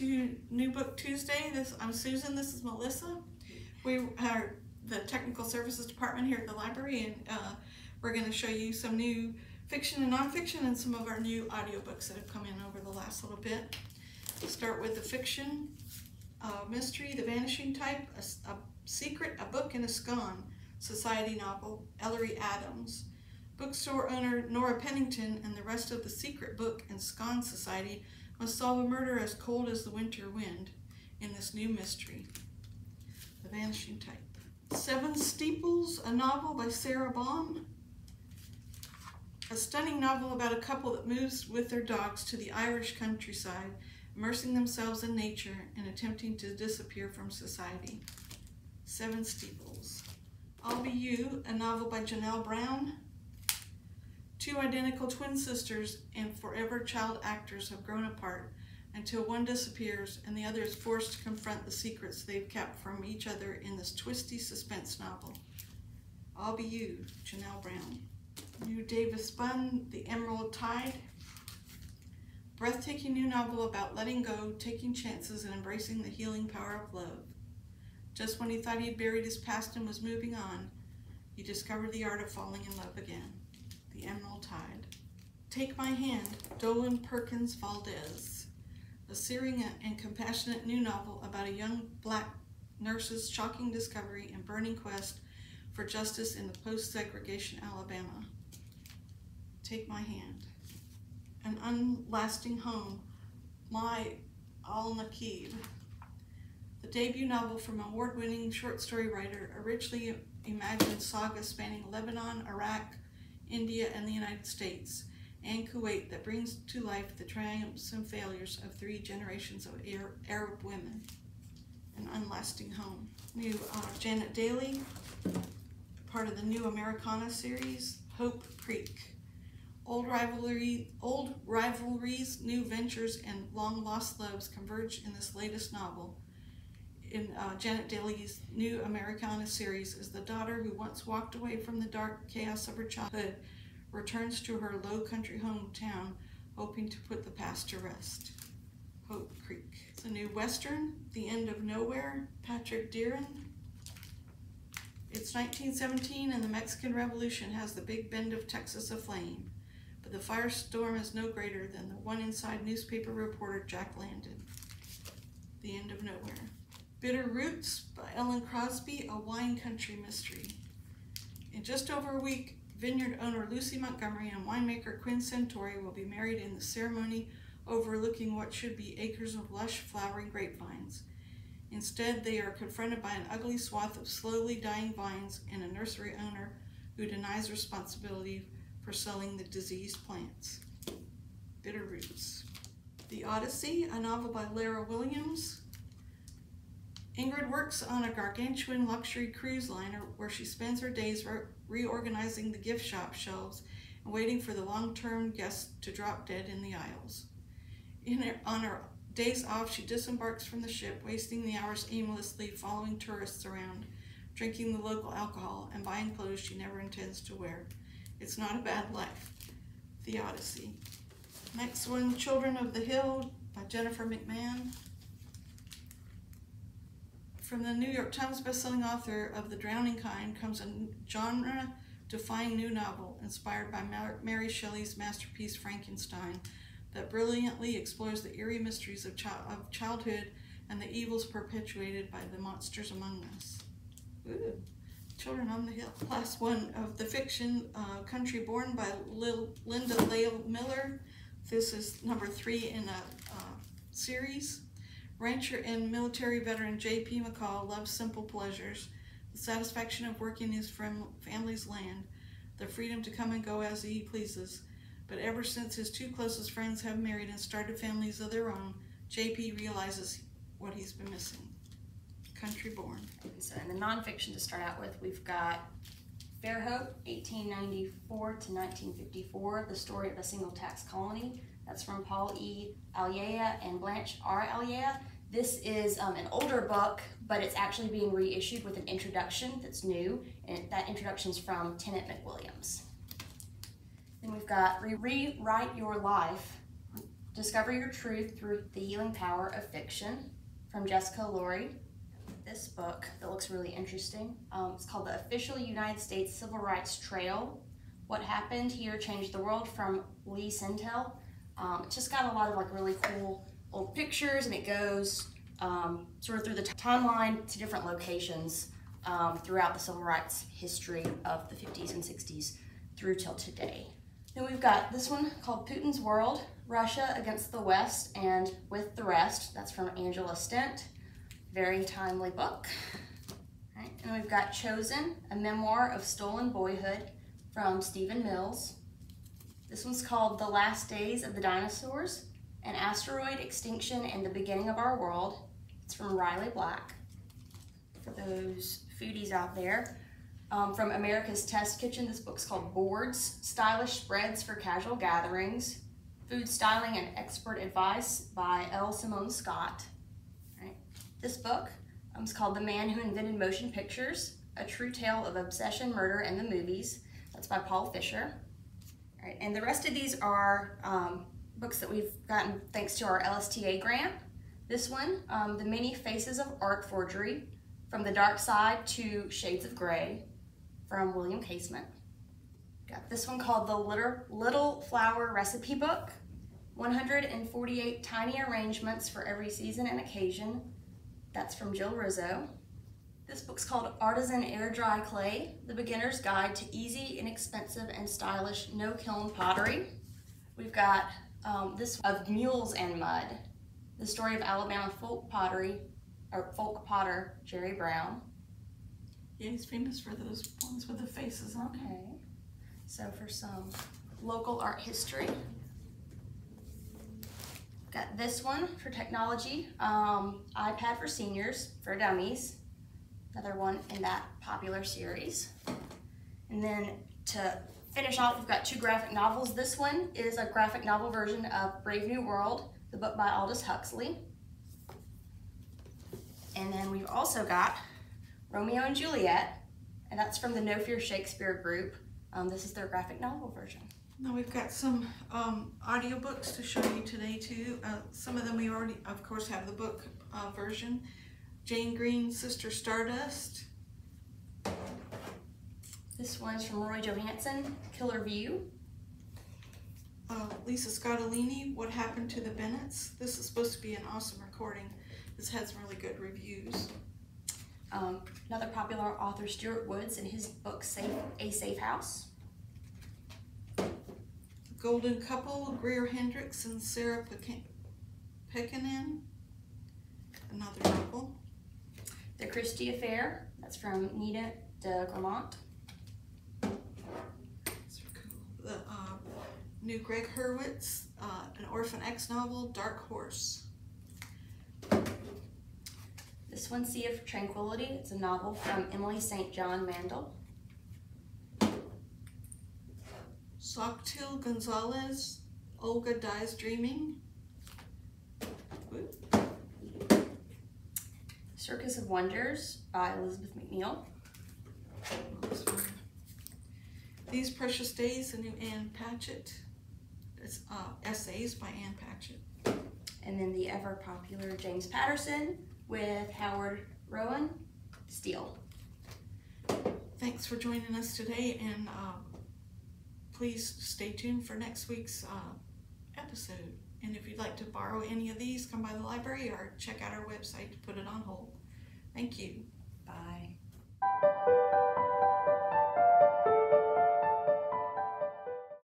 to New Book Tuesday. This I'm Susan. This is Melissa. We are the Technical Services Department here at the library, and uh, we're going to show you some new fiction and nonfiction and some of our new audiobooks that have come in over the last little bit. We'll start with the fiction, uh, mystery, The Vanishing Type, a, a secret, a book in a scone, society novel, Ellery Adams. Bookstore owner Nora Pennington and the rest of the secret book and scone society must solve a murder as cold as the winter wind in this new mystery, The Vanishing Type. Seven Steeples, a novel by Sara Baume. A stunning novel about a couple that moves with their dogs to the Irish countryside, immersing themselves in nature and attempting to disappear from society. Seven Steeples. I'll Be You, a novel by Janelle Brown. Two identical twin sisters and forever child actors have grown apart until one disappears and the other is forced to confront the secrets they've kept from each other in this twisty suspense novel. I'll Be You, Janelle Brown. New Davis Bunn, The Emerald Tide. Breathtaking new novel about letting go, taking chances, and embracing the healing power of love. Just when he thought he'd buried his past and was moving on, he discovered the art of falling in love again. The Emerald Tide. Take My Hand, Dolen Perkins Valdez. A searing and compassionate new novel about a young black nurse's shocking discovery and burning quest for justice in the post-segregation Alabama. Take My Hand. An Unlasting Home, My Al Nakib. The debut novel from award-winning short story writer, a richly imagined saga spanning Lebanon, Iraq, India, and the United States, and Kuwait that brings to life the triumphs and failures of three generations of Arab women. An Unlasting Home. New uh, Janet Dailey, part of the new Americana series, Hope Creek. Old rivalry, old rivalries, new ventures, and long lost loves converge in this latest novel. In uh, Janet Dailey's new Americana series, is the daughter who once walked away from the dark chaos of her childhood returns to her low country hometown, hoping to put the past to rest. Hope Creek. It's a new western, The End of Nowhere, Patrick Dearen. It's 1917 and the Mexican Revolution has the Big Bend of Texas aflame but the firestorm is no greater than the one inside newspaper reporter Jack Landon. The End of Nowhere. Bitter Roots by Ellen Crosby, a wine country mystery. In just over a week, vineyard owner Lucy Montgomery and winemaker Quinn Santori will be married in the ceremony overlooking what should be acres of lush flowering grapevines. Instead, they are confronted by an ugly swath of slowly dying vines and a nursery owner who denies responsibility for selling the diseased plants. Bitter Roots. The Odyssey, a novel by Lara Williams. Ingrid works on a gargantuan luxury cruise liner where she spends her days re reorganizing the gift shop shelves and waiting for the long-term guests to drop dead in the aisles. In her, on her days off, she disembarks from the ship, wasting the hours aimlessly following tourists around, drinking the local alcohol, and buying clothes she never intends to wear. It's Not a Bad Life, The Odyssey. Next one, Children of the Hill by Jennifer McMahon. From the New York Times bestselling author of The Drowning Kind comes a genre-defying new novel inspired by Mary Shelley's masterpiece Frankenstein that brilliantly explores the eerie mysteries of, of childhood and the evils perpetuated by the monsters among us. Ooh. Children on the Hill. Last one of the fiction, uh, Country Born by Lil Linda Lael Miller. This is number three in a uh, series. Rancher and military veteran J.P. McCall loves simple pleasures, the satisfaction of working his family's land, the freedom to come and go as he pleases. But ever since his two closest friends have married and started families of their own, J.P. realizes what he's been missing country born. So in the nonfiction to start out with, we've got Fairhope, 1894 to 1954, the story of a single tax colony. That's from Paul E. Alyea and Blanche R. Alyea. This is um, an older book, but it's actually being reissued with an introduction that's new, and that introduction is from Tennant McWilliams. Then we've got Rewrite Your Life, Discover Your Truth Through the Healing Power of Fiction from Jessica Lourey. This book that looks really interesting. Um, it's called The Official United States Civil Rights Trail. What Happened Here Changed the World from Lee Sentell. Um, it's just got a lot of like really cool old pictures and it goes um, sort of through the timeline to different locations um, throughout the civil rights history of the 50s and 60s through till today. Then we've got this one called Putin's World, Russia Against the West and With the Rest. That's from Angela Stent. Very timely book. Right. And we've got Chosen, a memoir of stolen boyhood from Stephen Mills. This one's called The Last Days of the Dinosaurs, an asteroid extinction and the beginning of our world. It's from Riley Black. For those foodies out there, um, from America's Test Kitchen, this book's called Boards, Stylish Spreads for Casual Gatherings, Food Styling and Expert Advice by L. Simone Scott. This book um, is called The Man Who Invented Motion Pictures, A True Tale of Obsession, Murder, and the Movies. That's by Paul Fisher. And the rest of these are um, books that we've gotten thanks to our LSTA grant. This one, um, The Many Faces of Art Forgery, From the Dark Side to Shades of Gray, from William Casement. Got this one called The Little Flower Recipe Book, 148 tiny arrangements for every season and occasion. That's from Jill Rizzo. This book's called Artisan Air Dry Clay, The Beginner's Guide to Easy, Inexpensive, and Stylish No Kiln Pottery. We've got um, this of Mules and Mud, the story of Alabama folk pottery, or folk potter Jerry Brown. Yeah, he's famous for those ones with the faces on it. Okay, so for some local art history, got this one for technology, um, iPad for seniors for dummies, another one in that popular series. And then to finish off, we've got two graphic novels. This one is a graphic novel version of Brave New World, the book by Aldous Huxley. And then we've also got Romeo and Juliet, and that's from the No Fear Shakespeare group. Um, this is their graphic novel version. Now we've got some um, audiobooks to show you today too. Uh, some of them we already, of course, have the book uh, version. Jane Green, Sister Stardust. This one's from Roy Johansen, Killer View. Uh, Lisa Scottoline, What Happened to the Bennetts. This is supposed to be an awesome recording. This had some really good reviews. Um, another popular author, Stuart Woods, in his book Safe, A Safe House. Golden Couple, Greer Hendricks and Sarah Pekkanen. Another novel. The Christie Affair, that's from Nina de Gramont. The uh, new Gregg Hurwitz, uh, an Orphan X novel, Dark Horse. This one, Sea of Tranquility, it's a novel from Emily St. John Mandel. Xochitl Gonzalez, Olga Dies Dreaming. Circus of Wonders by Elizabeth Macneal. These Precious Days, a new Ann Patchett. It's uh, essays by Ann Patchett. And then the ever popular James Patterson with Howard Roughan, Steal. Thanks for joining us today and uh, please stay tuned for next week's uh, episode. And if you'd like to borrow any of these, come by the library or check out our website to put it on hold. Thank you. Bye.